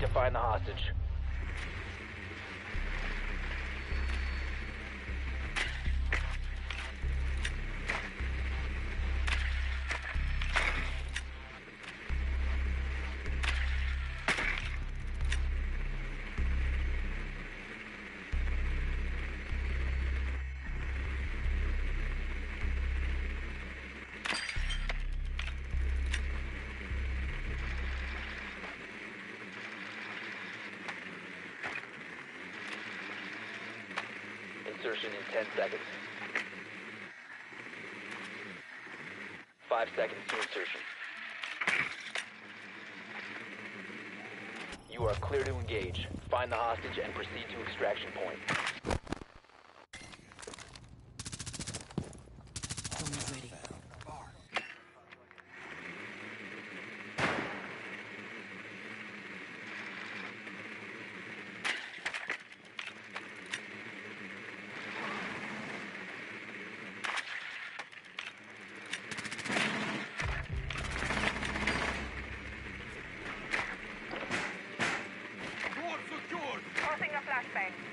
To find the hostage. 10 seconds. 5 seconds to insertion. You are clear to engage. Find the hostage and proceed to extraction point. Almost ready. Tossing a flashbang.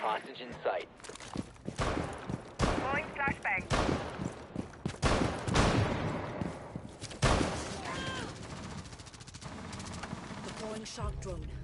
Hostage in sight. Throwing flashbang. Deploying shock drone.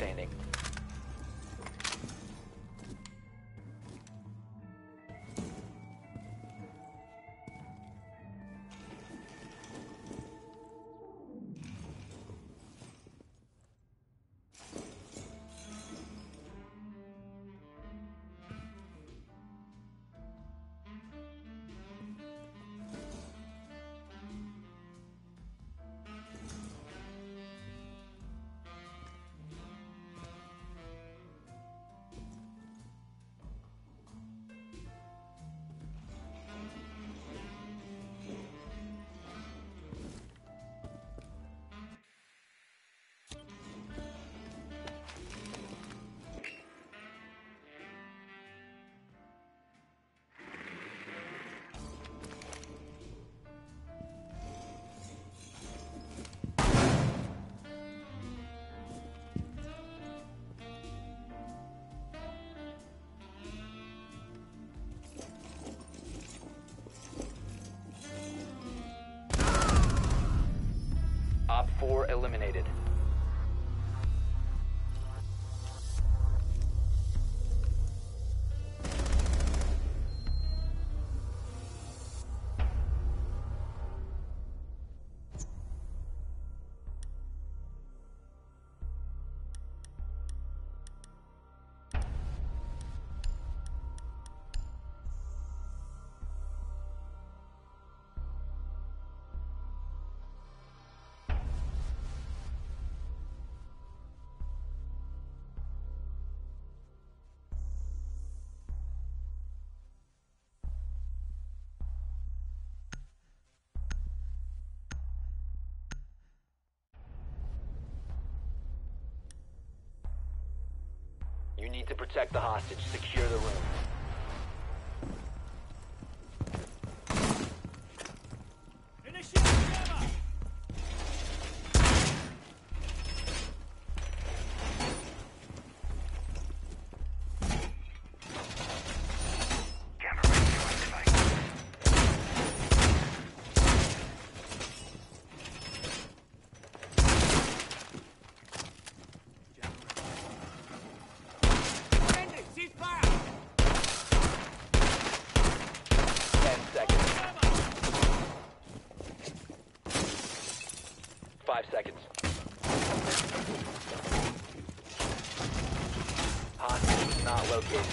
Standing. Need to protect the hostage. Secure the room. Five seconds. Hostage not located.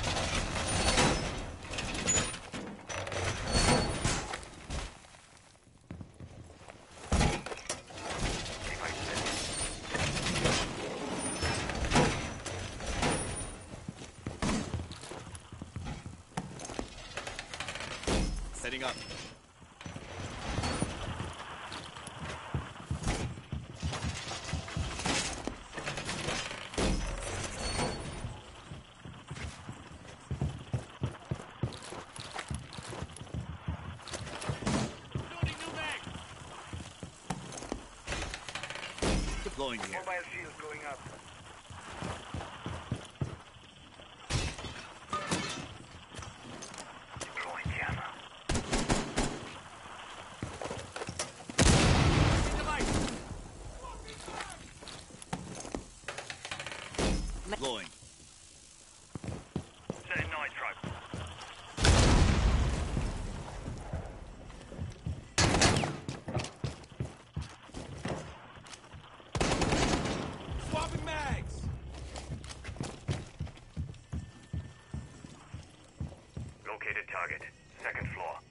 Setting up. Deploying here. Mobile shield going up. Deploying camera. Deploying. Setting nitro. Swapping mags. Located target. Second floor.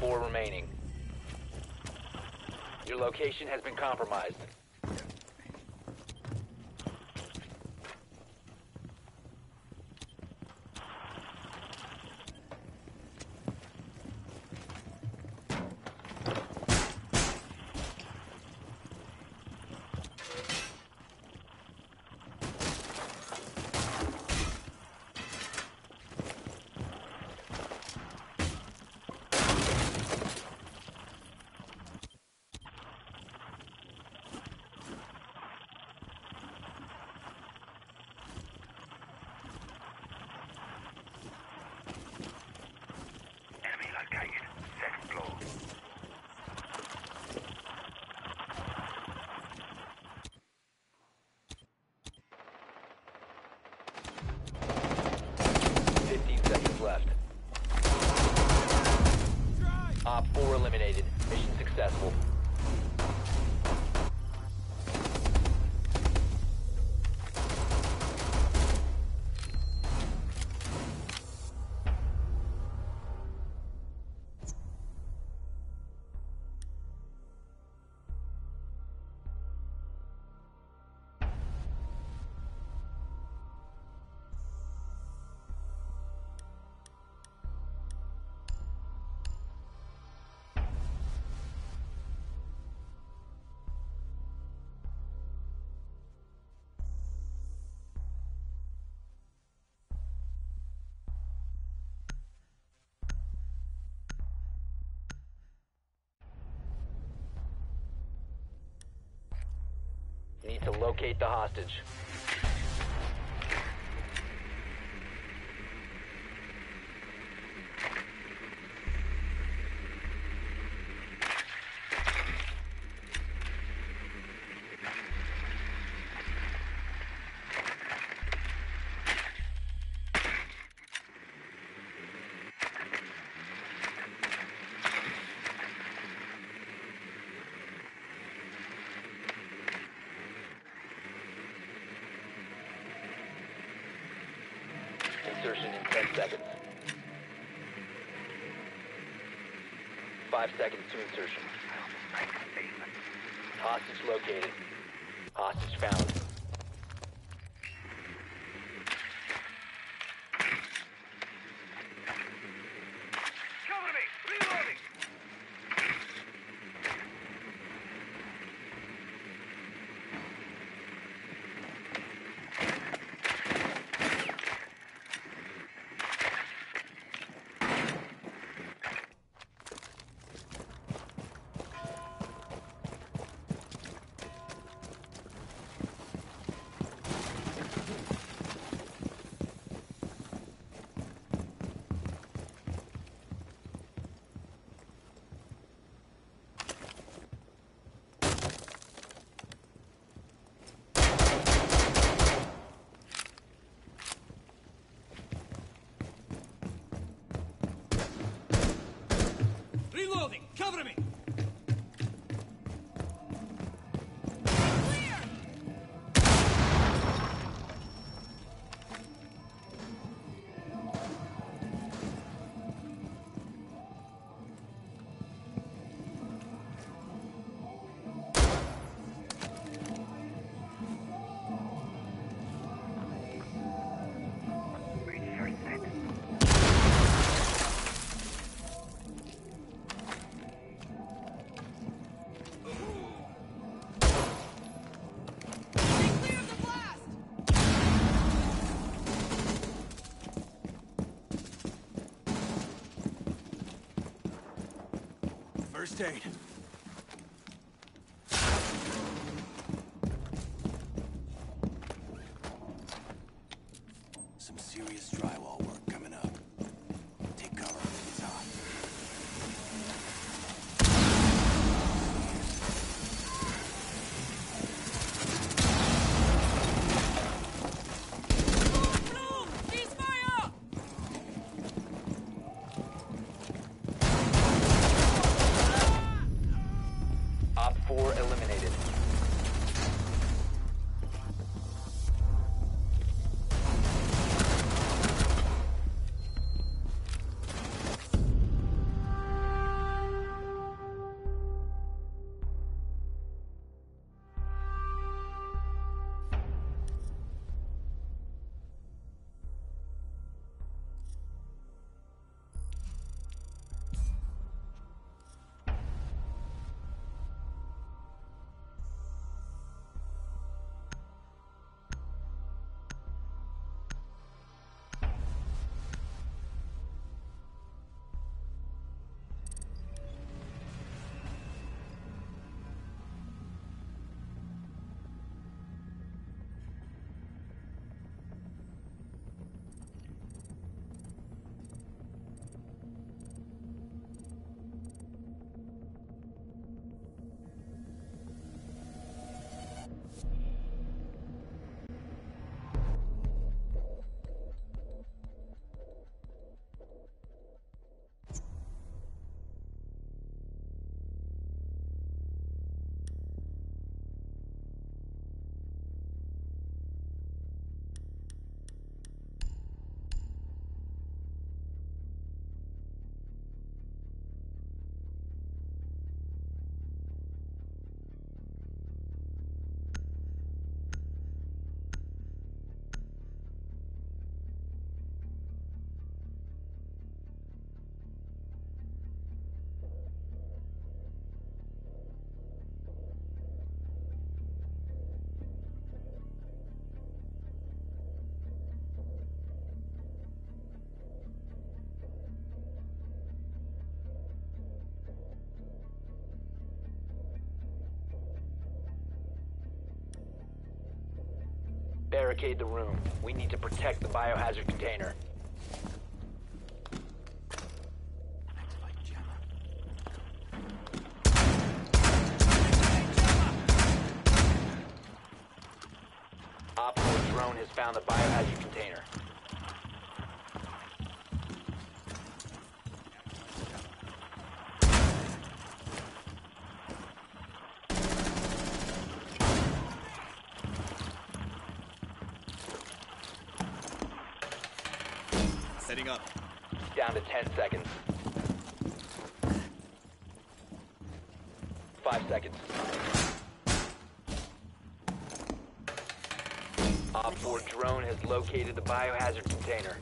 Four remaining. Your location has been compromised. Need to locate the hostage. 5 seconds to insertion. Hostage located. First Barricade the room. We need to protect the biohazard container. Op 4 drone has found the biohazard container. Setting up. Down to 10 seconds. Five seconds. Op 4 drone has located the biohazard container.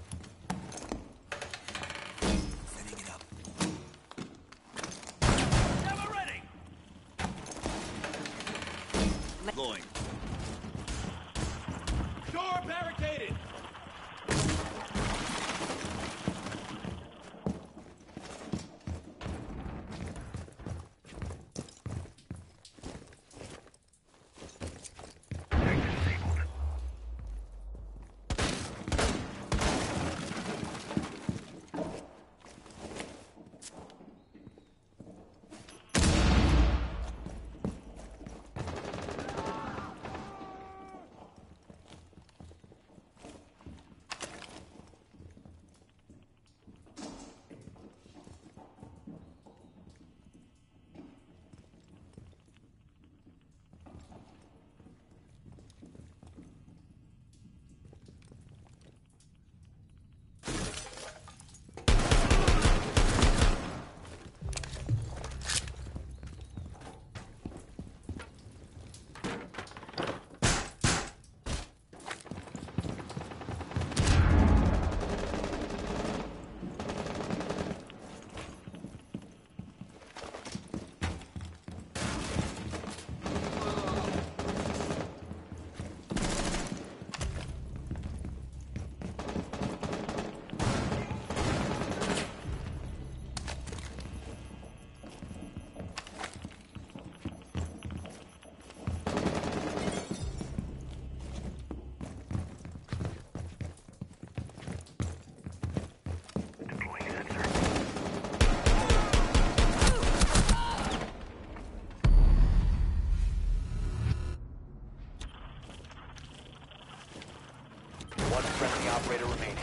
Operator remaining.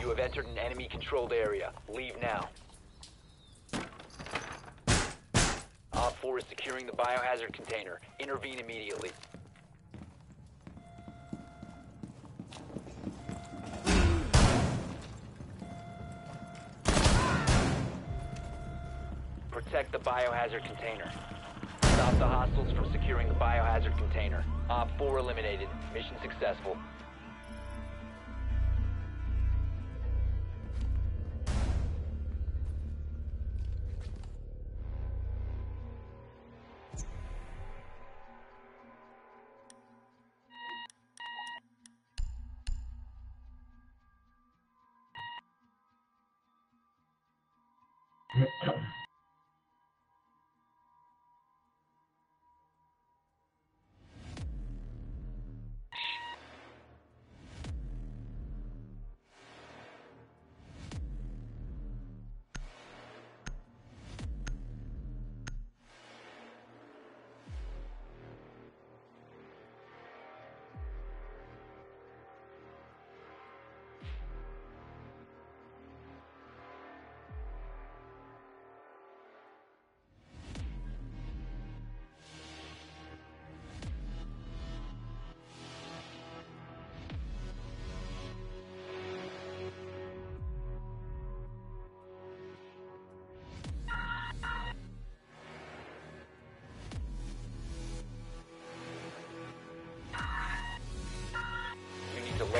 You have entered an enemy controlled area. Leave now. Op 4 is securing the biohazard container. Intervene immediately. Protect the biohazard container. Stop the hostiles from securing the biohazard container. Op 4 eliminated. Mission successful.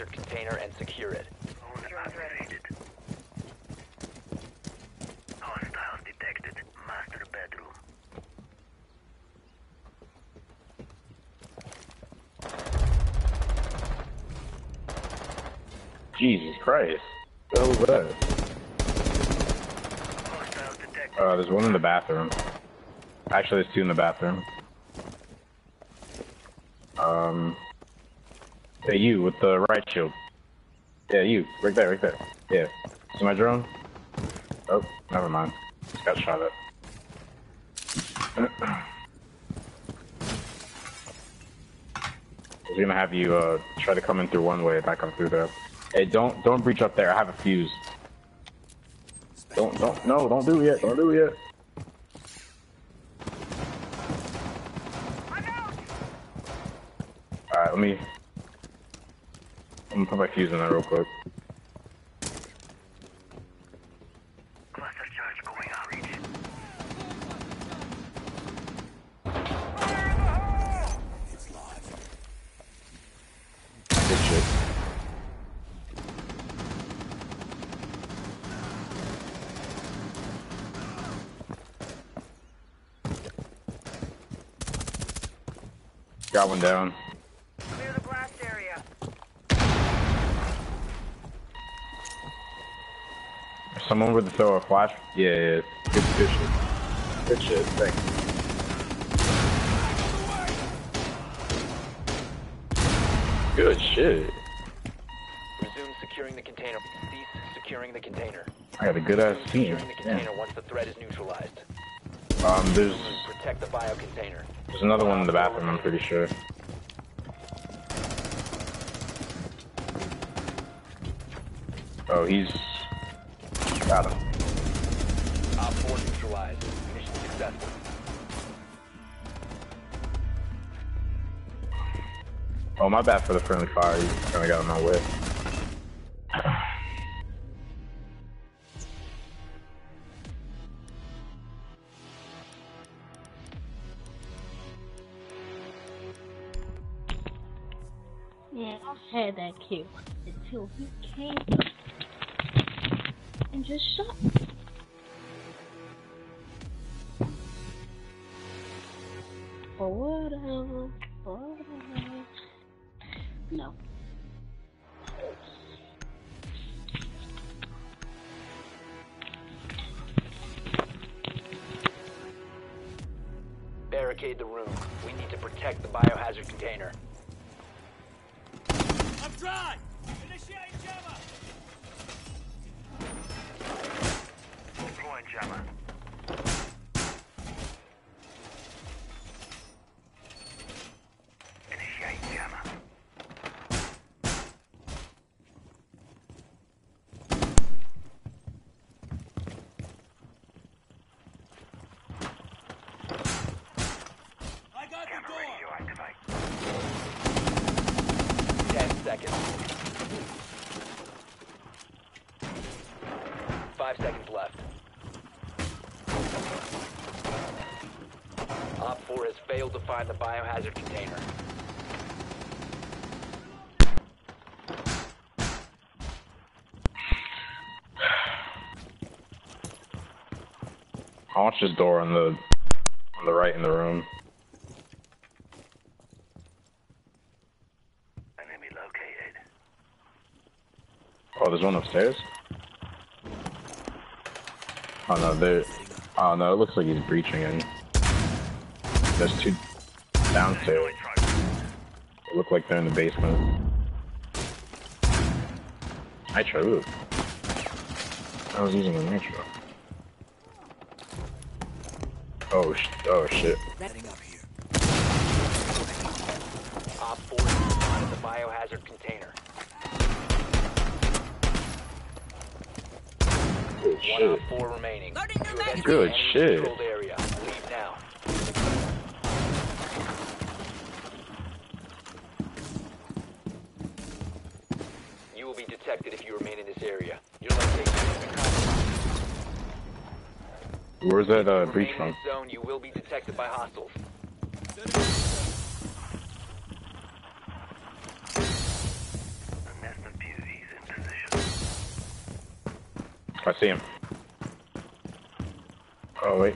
to the biohazard container and secure it. Activated. Hostiles detected. Master bedroom. Jesus Christ. The hell was that? Uh, there's one in the bathroom. Actually, there's two in the bathroom. Um, hey, you with the right shield. Yeah, you, right there, right there. Yeah. See my drone? Oh, never mind. Just got shot at. Was gonna have you uh try to come in through one way if I come through there. Hey, don't don't breach up there. I have a fuse. Don't don't no don't do it yet. Don't do it yet. Alright, let me. I'm gonna put my fuse in there real quick. Cluster charge going outreach. It's live. Good shit. Got one down. Clear the blast area. Someone would throw a flash. Yeah, yeah. Good, good shit. Good shit. Thanks. Good shit. Resume securing the container. Cease securing the container. I got a good ass Resume team. securing the Yeah. container once the threat is neutralized. Um, there's Protect the bio container. there's another one in the bathroom. I'm pretty sure. Oh, he's got him. Op 4 neutralized. Mission successful. Oh, my bad for the friendly fire. You kind of got in my way. Yeah, I had that kill until he came and just shot me. Or whatever. Or whatever. No. Barricade the room. We need to protect the biohazard container. I'm dry! Initiate jammer! Deploying jammer. Initiate jammer. I got the door! radio activate. 10 seconds. 5 seconds left. Op 4 has to find the biohazard container. I watch this door on the on the right in the room. Enemy located. Oh, there's one upstairs. Oh no, there. Oh no, it looks like he's breaching in. There's two downstairs. They look like they're in the basement. Nitro. Ooh. I was using a nitro. Oh sh! Oh shit! Heading up here. Op 4 spotted the biohazard container. Good One shit. Op 4 remaining. You have entered Good shit. controlled area. Leave now. You will be detected if you remain in this area. Your location has been compromised. Where's that uh, breach from? zone, you will be detected by hostiles. The nest of beauties in position. I see him. Oh wait.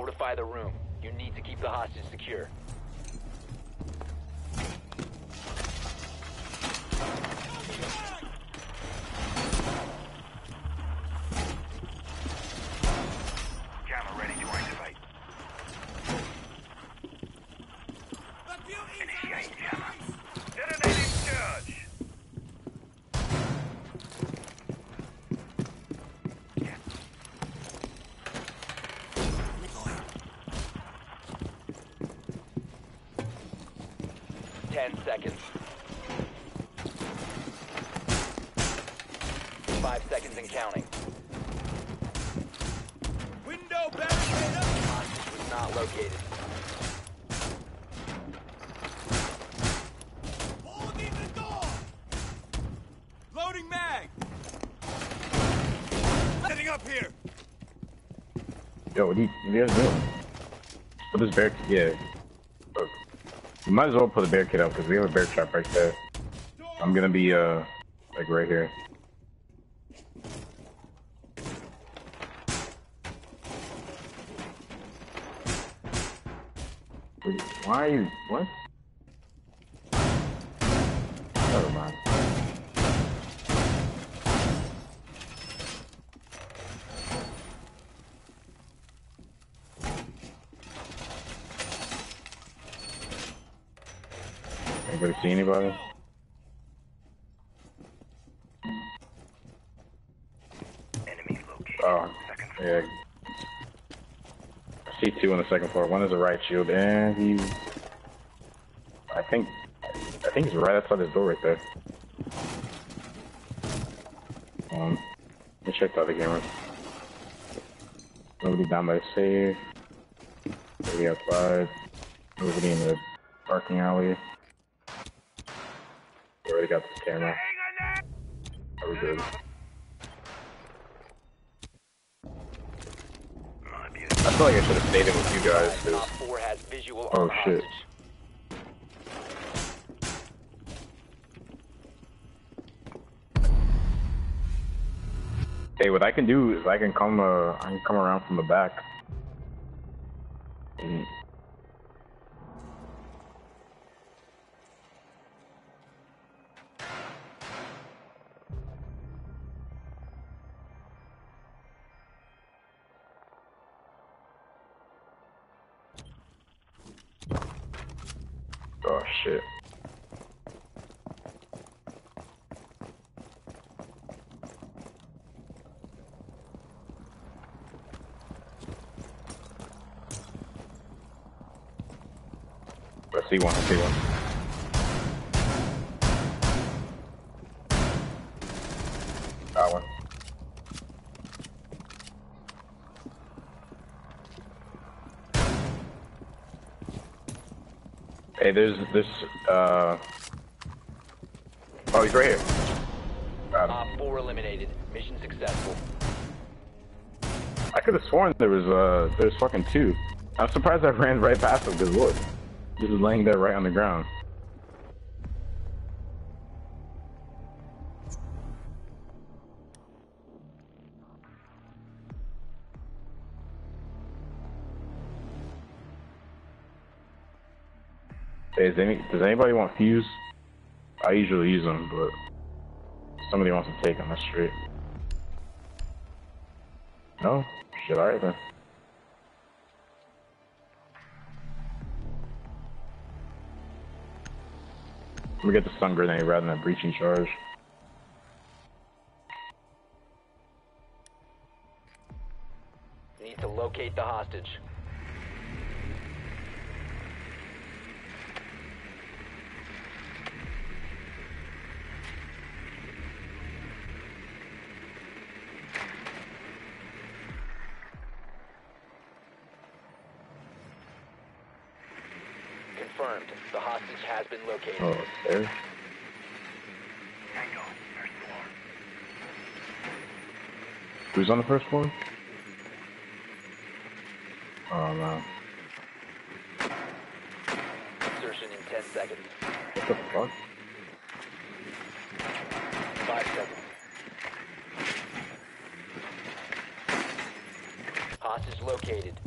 Fortify the room. You need to keep the hostage secure. Jammer ready to activate. Initiate jammer. Detonating charge. Ten seconds. Five seconds and counting. Window barricade up! Hostage was not located. Holding the door! Loading mag! Setting up here! Yo, what are you? Put this bear, yeah. Look, we might as well put a bear kit out because we have a bear trap right there. I'm gonna be, uh, like right here. Wait, Why are you, what? Never mind. Anybody see anybody? Oh, yeah. I see two on the second floor. One is a riot shield, and he. I think. I think he's right outside his door right there. Um, let me check the other cameras. Nobody down by the safe. Nobody outside. Nobody in the parking alley. Already got this camera. Good? I feel like I should have stayed in with you guys. 'cause- Op 4 has visual Oh, shit. Hey, what I can do is I can come, uh, I can come around from the back. Mm. Shit. I see one, I see one. Hey, there's this, uh... Oh, he's right here. Got him. Op 4 eliminated. Mission successful. I could have sworn there was, uh, there's fucking two. I'm surprised I ran right past him, because look. Just laying there right on the ground. Any, does anybody want Fuze? I usually use them, but somebody wants to take them. That's straight. No? Shit, alright then. Let me get the stun grenade rather than a breaching charge. Need to locate the hostage. Confirmed. The hostage has been located. Oh, there. Tango. First floor. Who's on the first floor? Oh no. Insertion in 10 seconds. What the fuck? 5 seconds. Hostage located.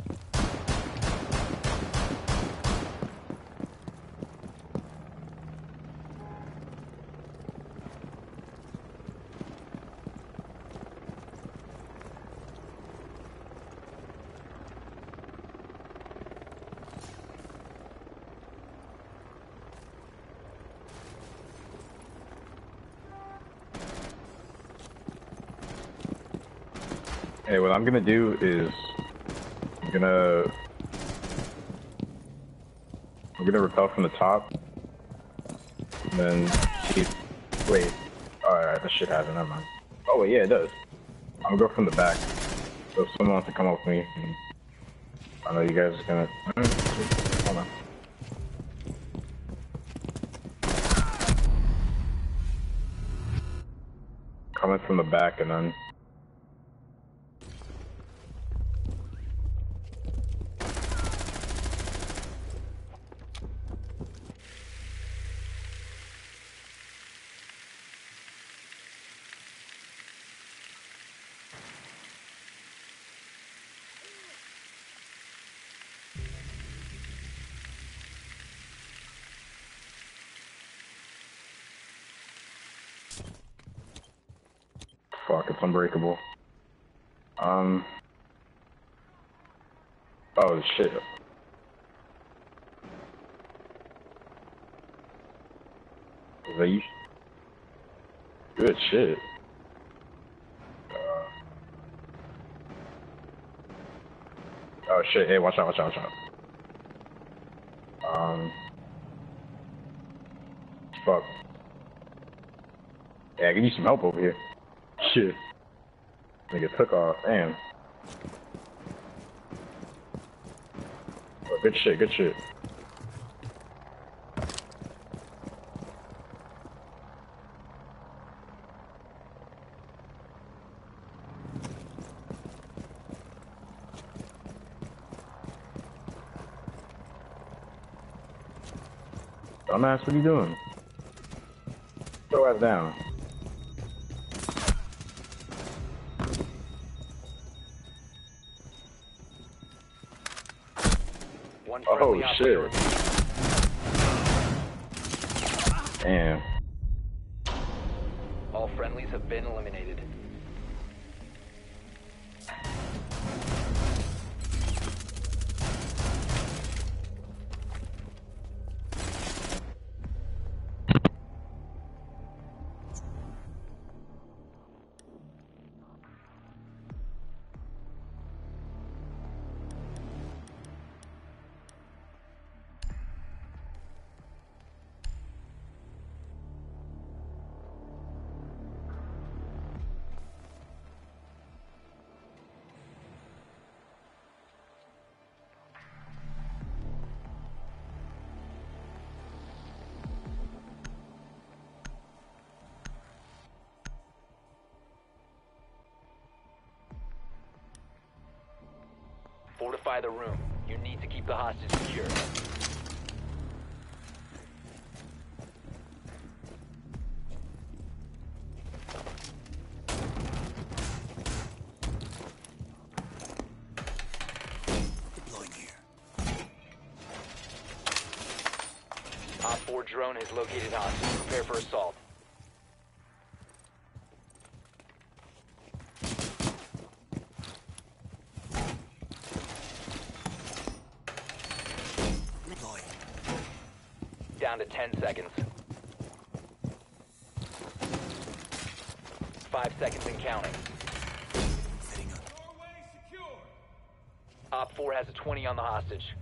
Hey, what I'm gonna do is I'm gonna I'm gonna rappel from the top, and then. Wait, alright, that shit happened. Never mind. Oh wait, yeah, it does. I'm gonna go from the back. So if someone wants to come up with me, I know you guys are gonna. Hold on. Coming from the back and then. Fuck, it's unbreakable. Um. Is that you? Good shit. Oh shit, hey, watch out, watch out, watch out. Um. Fuck. Yeah, I can use some help over here. Shit. Nigga took off. Damn. Oh, good shit, good shit. Dumbass, what are you doing? Throw ass down. Oh, shit. Damn. All friendlies have been eliminated. Fortify the room. You need to keep the hostage secure. Deploying here. Op 4 drone has located hostage. Prepare for assault. Deploying. Down to 10 seconds. Five seconds and counting. Op 4 has a 20 on the hostage.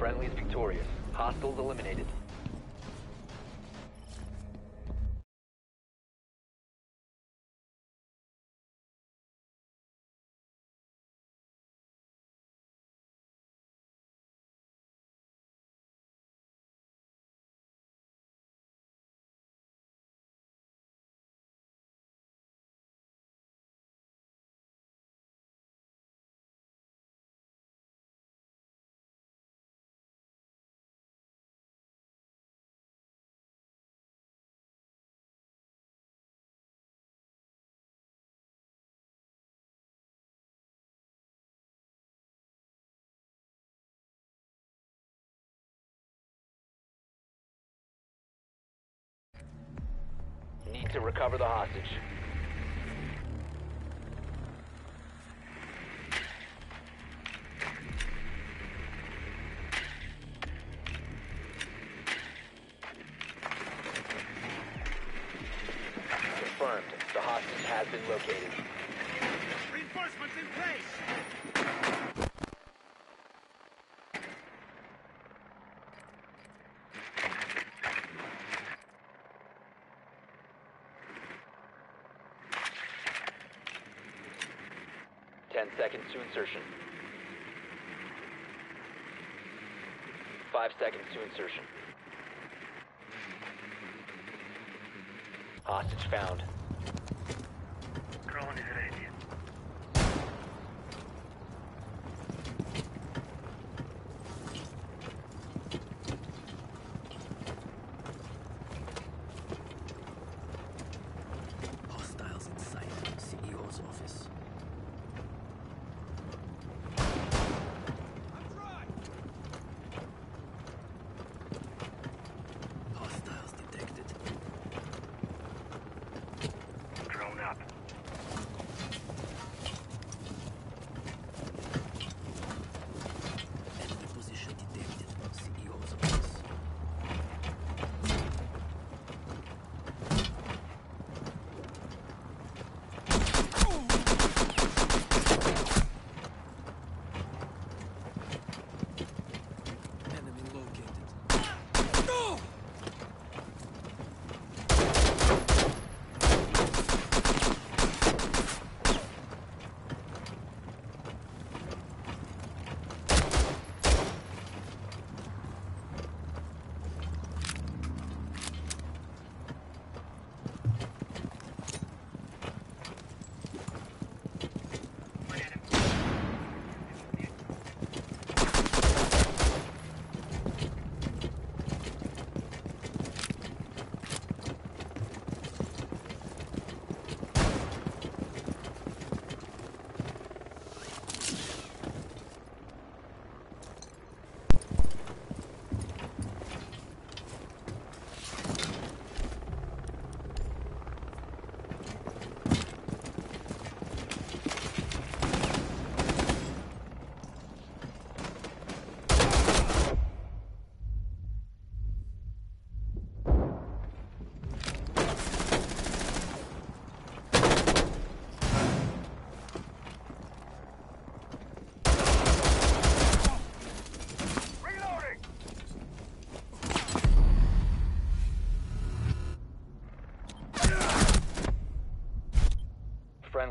Friendly's victorious. Hostiles eliminated. To recover the hostage. Confirmed. The hostage has been located. Reinforcements in place! Ten seconds to insertion. Five seconds to insertion. Hostage found. Drone is ready.